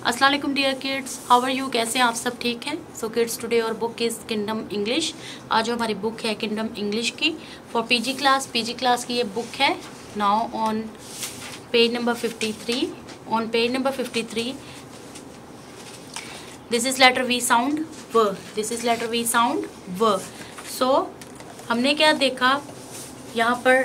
वालेकुम dear kids how are you कैसे आप सब? ठीक हैं? So kids today our book is kingdom English आज जो हमारी बुक है किंगडम इंग्लिश की for PG class PG class की ये बुक है. Now on page number 53 on page number 53 this is letter V sound व this is letter V sound व सो हमने क्या देखा? यहाँ पर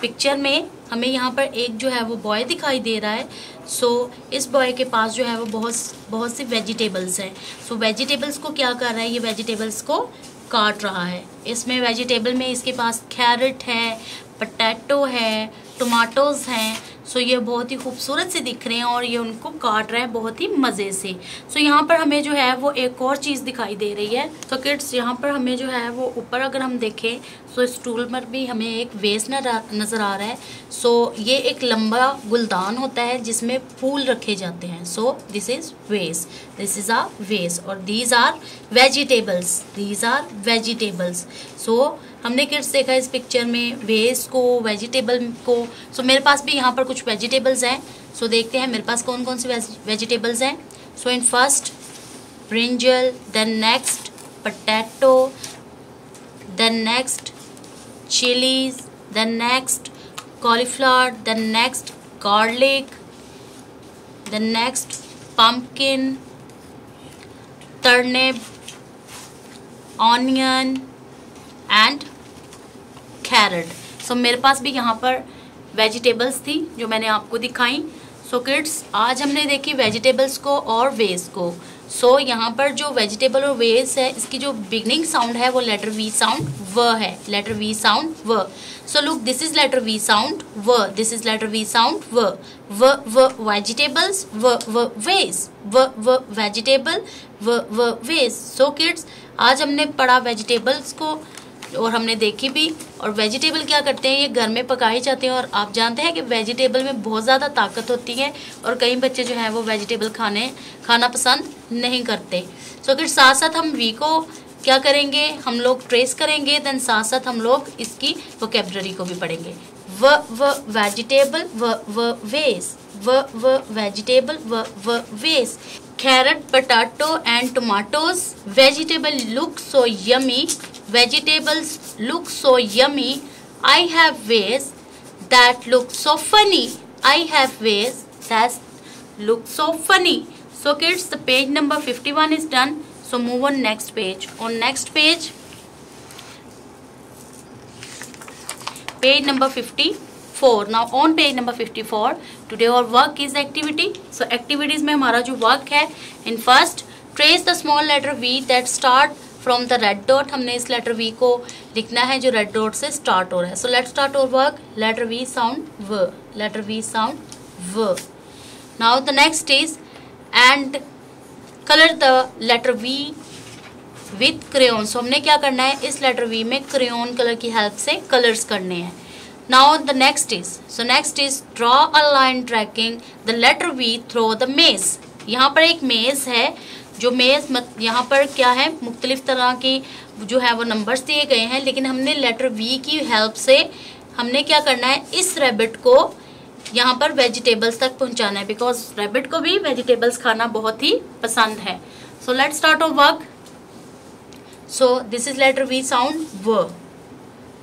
पिक्चर में हमें यहाँ पर एक जो है वो बॉय दिखाई दे रहा है। सो so, इस बॉय के पास जो है वो बहुत बहुत सी वेजिटेबल्स हैं। सो so, वेजिटेबल्स को क्या कर रहा है? ये वेजिटेबल्स को काट रहा है। इसमें वेजिटेबल में इसके पास कैरेट है पटैटो है टमाटोज़ हैं। सो ये बहुत ही खूबसूरत से दिख रहे हैं और ये उनको काट रहे हैं बहुत ही मज़े से। सो यहाँ पर हमें जो है वो एक और चीज़ दिखाई दे रही है। तो किड्स यहाँ पर हमें जो है वो ऊपर अगर हम देखें सो स्टूल पर भी हमें एक वेस नज़र आ रहा है। सो ये एक लंबा गुलदान होता है जिसमें फूल रखे जाते हैं। So this is vase this is a vase और these are vegetables these are vegetables so हमने किड्स देखा इस पिक्चर में वेज को वेजिटेबल को। सो so, मेरे पास भी यहाँ पर कुछ वेजिटेबल्स हैं। सो देखते हैं मेरे पास कौन कौन से वेजिटेबल्स हैं। So in first brinjal then next potato then next chillies then next cauliflower then next garlic then next pumpkin, turnip, onion, and carrot so मेरे पास भी यहाँ पर वेजिटेबल्स थी जो मैंने आपको दिखाई। सो so, किड्स आज हमने देखी वेजिटेबल्स को और वेज को। सो so, यहाँ पर जो वेजिटेबल और वेज है इसकी जो बिगनिंग साउंड है वो लेटर वी साउंड व है। लेटर वी साउंड व so look this is letter V sound व this is letter V sound व व व वेजिटेबल्स व व वेज व व वेजिटेबल व व वेज सो किड्स आज हमने पढ़ा वेजिटेबल्स को। और हमने देखी भी, और वेजिटेबल क्या करते हैं, ये घर में पकाए जाते हैं, और आप जानते हैं कि वेजिटेबल में बहुत ज़्यादा ताकत होती है, और कई बच्चे जो हैं वो वेजिटेबल खाने, खाना पसंद नहीं करते। सो फिर साथ साथ हम वी को क्या करेंगे, हम लोग ट्रेस करेंगे देन साथ साथ हम लोग इसकी वोकेबलरी को भी पढ़ेंगे। व व वेजिटेबल व व वेस व व वेजिटेबल व व वेस carrot, potato and tomatoes vegetable look so yummy Vegetables look so yummy. I have ways that look so funny. I have ways that look so funny. So kids, the page number 51 is done. So move on next page. On next page, page number 54. Now on page number 54, today our work is activity. So activities में हमारा जो work है, in first, trace the small letter V that start from the red dot हमने इस letter we को लिखना है जो रेड डॉट से स्टार्ट हो रहा है। So let start our work letter V sound व लेटर वी साउंड व now the next is and colour the letter V with crayon so हमने क्या करना है? इस लेटर वी में क्रेन कलर की हेल्प से कलर्स करने हैं। Now the next is so next is draw a line tracking the letter V through the maze यहाँ पर एक मेज है जो मेज यहाँ पर क्या है, मुख्तलिफ़ तरह की जो है वो नंबर्स दिए गए हैं, लेकिन हमने लेटर वी की हेल्प से हमने क्या करना है, इस रेबिट को यहाँ पर वेजिटेबल्स तक पहुँचाना है बिकॉज़ रेबिट को भी वेजिटेबल्स खाना बहुत ही पसंद है। So let start off work so this is letter V sound व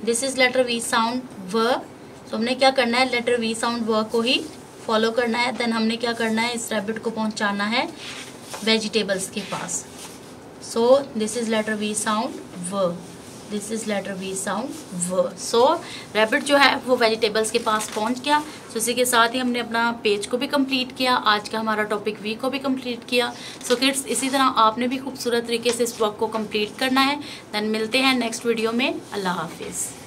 this is letter V sound व सो हमने क्या करना है लेटर वी साउंड व को ही फॉलो करना है देन हमने क्या करना है, इस रेबिट को पहुंचाना है। वेजिटेबल्स के पास। So this is letter V sound व this is letter V sound so so rebate जो है वो वेजिटेबल्स के पास पहुँच गया सो so, इसी के साथ ही हमने अपना पेज को भी कंप्लीट किया। आज का हमारा टॉपिक वी को भी कंप्लीट किया। सो so, किड्स इसी तरह आपने भी खूबसूरत तरीके से इस वर्क को कंप्लीट करना है। देन मिलते हैं नेक्स्ट वीडियो में। अल्लाह हाफिज़।